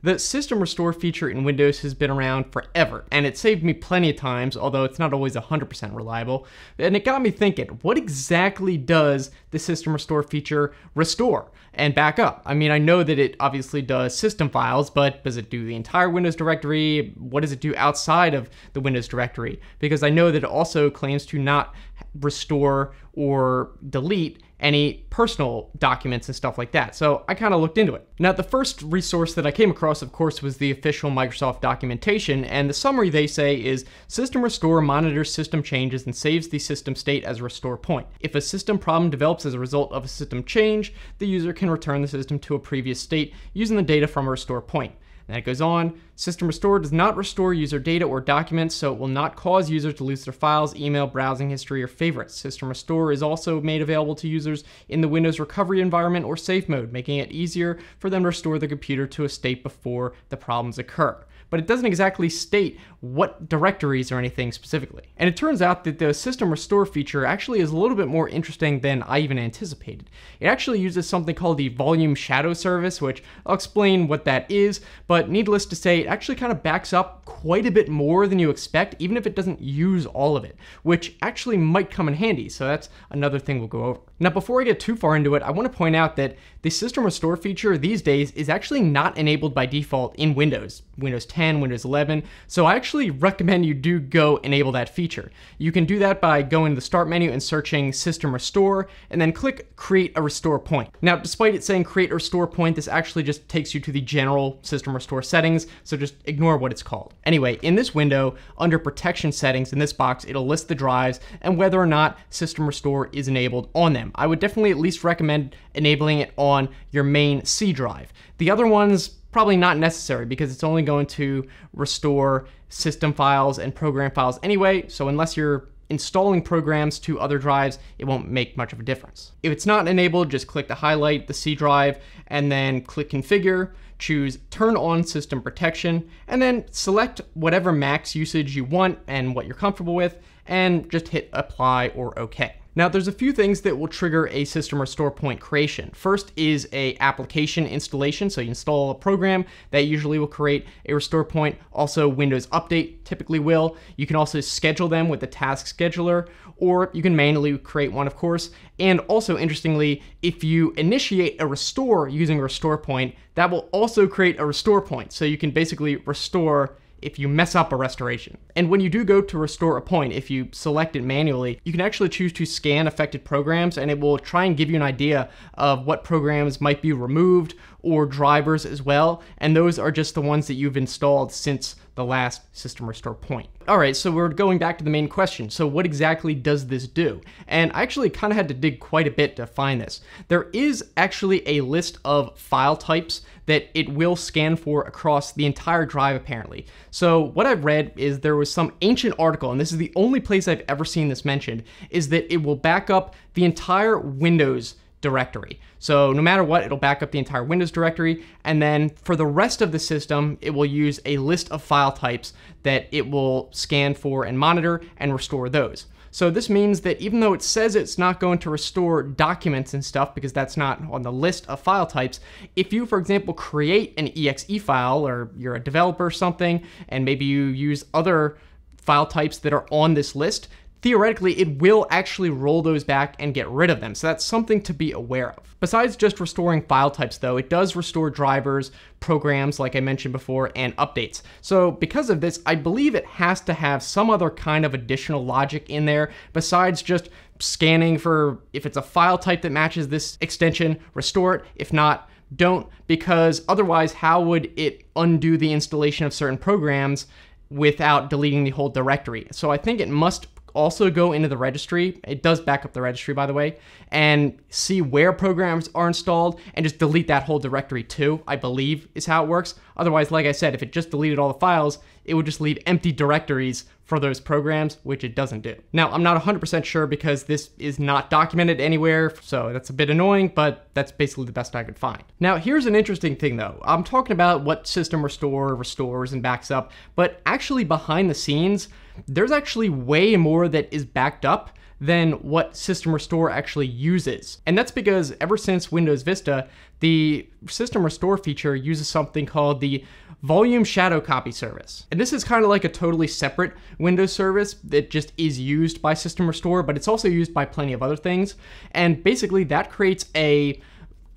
The system restore feature in Windows has been around forever, and it saved me plenty of times, although it's not always 100% reliable. And it got me thinking, what exactly does the system restore feature restore and back up? I mean, I know that it obviously does system files, but does it do the entire Windows directory? What does it do outside of the Windows directory? Because I know that it also claims to not restore or delete any personal documents and stuff like that. So I kind of looked into it. Now, the first resource that I came across, of course, was the official Microsoft documentation, and the summary they say is System Restore monitors system changes and saves the system state as a restore point. If a system problem develops as a result of a system change, the user can return the system to a previous state using the data from a restore point. And it goes on, System Restore does not restore user data or documents, so it will not cause users to lose their files, email, browsing history, or favorites. System Restore is also made available to users in the Windows recovery environment or safe mode, making it easier for them to restore their computer to a state before the problems occur but it doesn't exactly state what directories or anything specifically. And it turns out that the system restore feature actually is a little bit more interesting than I even anticipated. It actually uses something called the volume shadow service, which I'll explain what that is, but needless to say, it actually kind of backs up quite a bit more than you expect, even if it doesn't use all of it, which actually might come in handy, so that's another thing we'll go over. Now, before I get too far into it, I want to point out that the system restore feature these days is actually not enabled by default in Windows, Windows 10, Windows 11, so I actually recommend you do go enable that feature. You can do that by going to the start menu and searching system restore, and then click create a restore point. Now, despite it saying create a restore point, this actually just takes you to the general system restore settings, so just ignore what it's called. Anyway, in this window, under protection settings in this box, it'll list the drives and whether or not system restore is enabled on them. I would definitely at least recommend enabling it on your main C drive. The other ones, probably not necessary because it's only going to restore system files and program files anyway. So unless you're installing programs to other drives, it won't make much of a difference. If it's not enabled, just click the highlight the C drive and then click configure, choose turn on system protection, and then select whatever max usage you want and what you're comfortable with, and just hit apply or okay. Now there's a few things that will trigger a system restore point creation. First is a application installation, so you install a program that usually will create a restore point. Also Windows Update typically will. You can also schedule them with the task scheduler, or you can manually create one of course. And also interestingly, if you initiate a restore using restore point, that will also create a restore point. So you can basically restore if you mess up a restoration. And when you do go to restore a point, if you select it manually, you can actually choose to scan affected programs and it will try and give you an idea of what programs might be removed or drivers as well. And those are just the ones that you've installed since the last system restore point. All right, so we're going back to the main question. So what exactly does this do? And I actually kind of had to dig quite a bit to find this. There is actually a list of file types that it will scan for across the entire drive apparently. So what I've read is there was some ancient article, and this is the only place I've ever seen this mentioned, is that it will back up the entire Windows directory. So no matter what, it'll back up the entire Windows directory. And then for the rest of the system, it will use a list of file types that it will scan for and monitor and restore those. So this means that even though it says it's not going to restore documents and stuff because that's not on the list of file types, if you, for example, create an exe file or you're a developer or something, and maybe you use other file types that are on this list, theoretically it will actually roll those back and get rid of them. So that's something to be aware of. Besides just restoring file types though, it does restore drivers, programs like I mentioned before, and updates. So because of this, I believe it has to have some other kind of additional logic in there besides just scanning for if it's a file type that matches this extension, restore it. If not, don't because otherwise how would it undo the installation of certain programs without deleting the whole directory. So I think it must also go into the registry. It does back up the registry, by the way, and see where programs are installed and just delete that whole directory too, I believe is how it works. Otherwise, like I said, if it just deleted all the files, it would just leave empty directories for those programs, which it doesn't do. Now, I'm not 100% sure because this is not documented anywhere, so that's a bit annoying, but that's basically the best I could find. Now, here's an interesting thing though. I'm talking about what System Restore restores and backs up, but actually behind the scenes, there's actually way more that is backed up than what System Restore actually uses. And that's because ever since Windows Vista, the System Restore feature uses something called the Volume Shadow Copy Service. And this is kind of like a totally separate Windows service that just is used by System Restore, but it's also used by plenty of other things. And basically, that creates a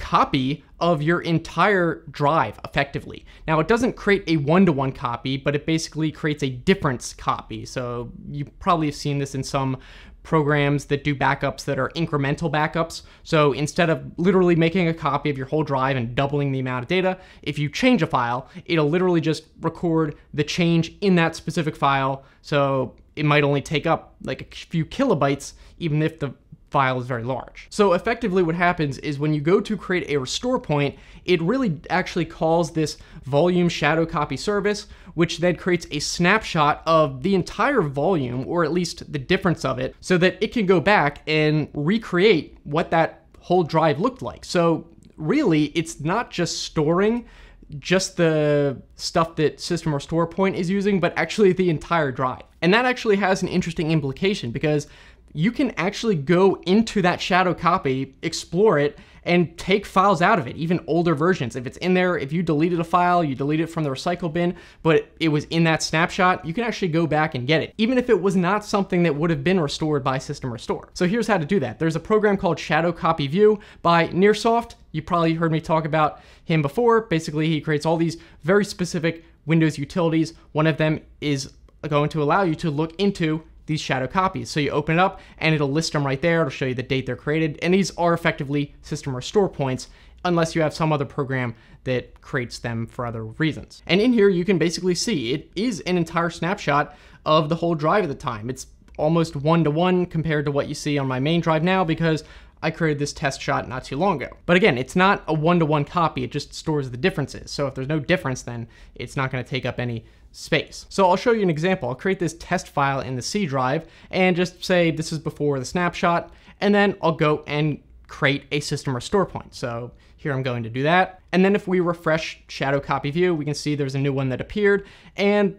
copy of your entire drive effectively. Now, it doesn't create a one to one copy, but it basically creates a difference copy. So, you probably have seen this in some programs that do backups that are incremental backups. So instead of literally making a copy of your whole drive and doubling the amount of data, if you change a file, it'll literally just record the change in that specific file. So it might only take up like a few kilobytes, even if the file is very large. So effectively what happens is when you go to create a restore point, it really actually calls this volume shadow copy service, which then creates a snapshot of the entire volume, or at least the difference of it, so that it can go back and recreate what that whole drive looked like. So really, it's not just storing just the stuff that System Restore Point is using, but actually the entire drive. And that actually has an interesting implication because you can actually go into that shadow copy, explore it, and take files out of it, even older versions. If it's in there, if you deleted a file, you delete it from the recycle bin, but it was in that snapshot, you can actually go back and get it, even if it was not something that would have been restored by System Restore. So here's how to do that. There's a program called Shadow Copy View by NirSoft. You probably heard me talk about him before. Basically, he creates all these very specific Windows utilities. One of them is going to allow you to look into these shadow copies. So you open it up and it'll list them right there. It'll show you the date they're created. And these are effectively system restore points unless you have some other program that creates them for other reasons. And in here, you can basically see it is an entire snapshot of the whole drive at the time. It's almost one to one compared to what you see on my main drive now because I created this test shot not too long ago. But again, it's not a one-to-one copy, it just stores the differences. So if there's no difference, then it's not gonna take up any space. So I'll show you an example. I'll create this test file in the C drive and just say this is before the snapshot, and then I'll go and create a system restore point. So here I'm going to do that. And then if we refresh shadow copy view, we can see there's a new one that appeared and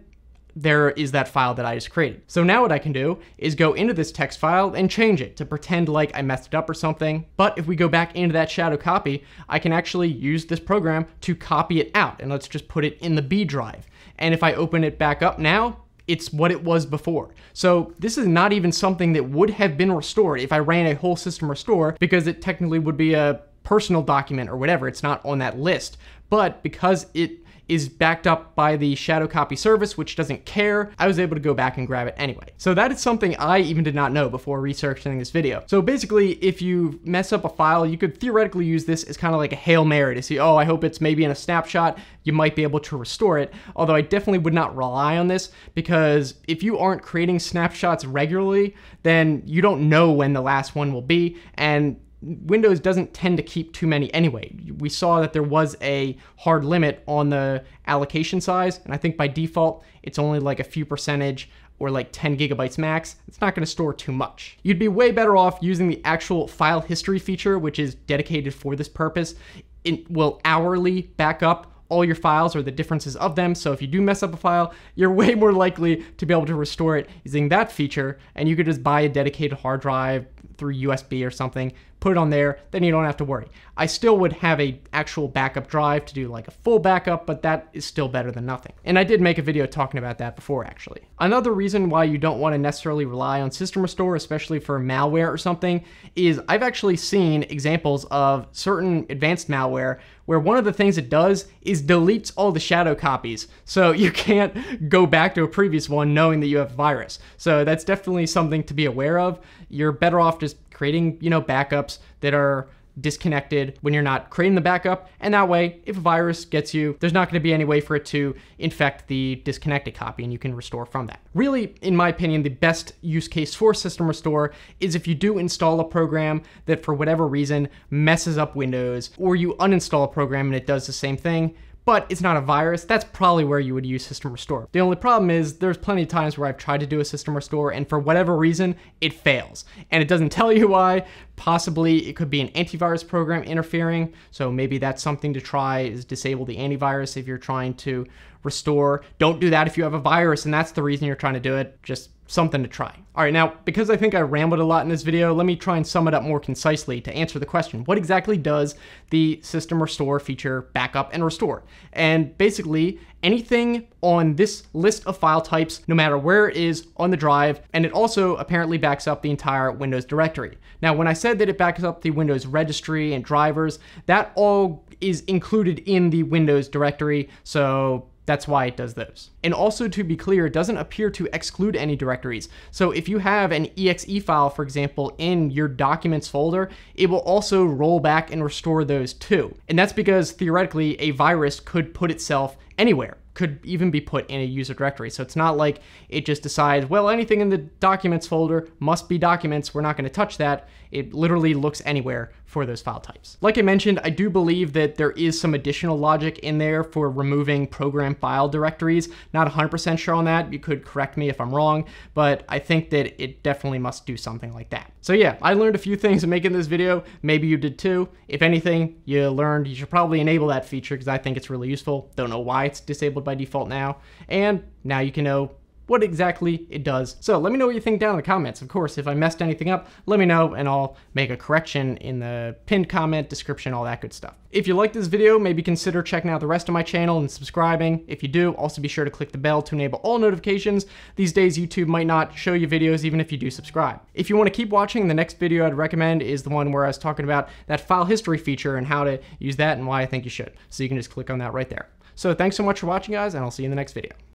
there is that file that I just created. So now what I can do is go into this text file and change it to pretend like I messed it up or something. But if we go back into that shadow copy, I can actually use this program to copy it out. And let's just put it in the B drive. And if I open it back up now, it's what it was before. So this is not even something that would have been restored if I ran a whole system restore because it technically would be a personal document or whatever. It's not on that list. But because it is backed up by the shadow copy service, which doesn't care. I was able to go back and grab it anyway. So that is something I even did not know before researching this video. So basically, if you mess up a file, you could theoretically use this as kind of like a Hail Mary to see, oh, I hope it's maybe in a snapshot, you might be able to restore it. Although I definitely would not rely on this because if you aren't creating snapshots regularly, then you don't know when the last one will be. And Windows doesn't tend to keep too many anyway. We saw that there was a hard limit on the allocation size, and I think by default, it's only like a few percentage or like 10 gigabytes max. It's not gonna store too much. You'd be way better off using the actual file history feature, which is dedicated for this purpose. It will hourly back up all your files or the differences of them. So if you do mess up a file, you're way more likely to be able to restore it using that feature. And you could just buy a dedicated hard drive through USB or something, put it on there, then you don't have to worry. I still would have a actual backup drive to do like a full backup, but that is still better than nothing. And I did make a video talking about that before actually. Another reason why you don't want to necessarily rely on system restore, especially for malware or something, is I've actually seen examples of certain advanced malware where one of the things it does is deletes all the shadow copies. So you can't go back to a previous one knowing that you have a virus. So that's definitely something to be aware of. You're better off just creating, you know, backups that are disconnected when you're not creating the backup. And that way, if a virus gets you, there's not going to be any way for it to infect the disconnected copy and you can restore from that. Really, in my opinion, the best use case for System Restore is if you do install a program that for whatever reason messes up Windows or you uninstall a program and it does the same thing but it's not a virus, that's probably where you would use system restore. The only problem is there's plenty of times where I've tried to do a system restore and for whatever reason, it fails. And it doesn't tell you why. Possibly it could be an antivirus program interfering. So maybe that's something to try is disable the antivirus if you're trying to restore. Don't do that if you have a virus and that's the reason you're trying to do it. Just something to try. All right, now, because I think I rambled a lot in this video, let me try and sum it up more concisely to answer the question. What exactly does the system restore feature backup and restore? And basically, anything on this list of file types, no matter where it is on the drive, and it also apparently backs up the entire Windows directory. Now, when I said that it backs up the Windows registry and drivers, that all is included in the Windows directory, so that's why it does those. And also to be clear, it doesn't appear to exclude any directories. So if you have an exe file, for example, in your documents folder, it will also roll back and restore those too. And that's because theoretically a virus could put itself anywhere could even be put in a user directory. So it's not like it just decides, well, anything in the documents folder must be documents. We're not going to touch that. It literally looks anywhere for those file types. Like I mentioned, I do believe that there is some additional logic in there for removing program file directories. Not 100% sure on that. You could correct me if I'm wrong, but I think that it definitely must do something like that. So yeah, I learned a few things in making this video. Maybe you did too. If anything, you learned you should probably enable that feature because I think it's really useful. Don't know why it's disabled by default now. And now you can know what exactly it does. So let me know what you think down in the comments. Of course, if I messed anything up, let me know and I'll make a correction in the pinned comment, description, all that good stuff. If you like this video, maybe consider checking out the rest of my channel and subscribing. If you do, also be sure to click the bell to enable all notifications. These days, YouTube might not show you videos even if you do subscribe. If you want to keep watching, the next video I'd recommend is the one where I was talking about that file history feature and how to use that and why I think you should. So you can just click on that right there. So thanks so much for watching, guys, and I'll see you in the next video.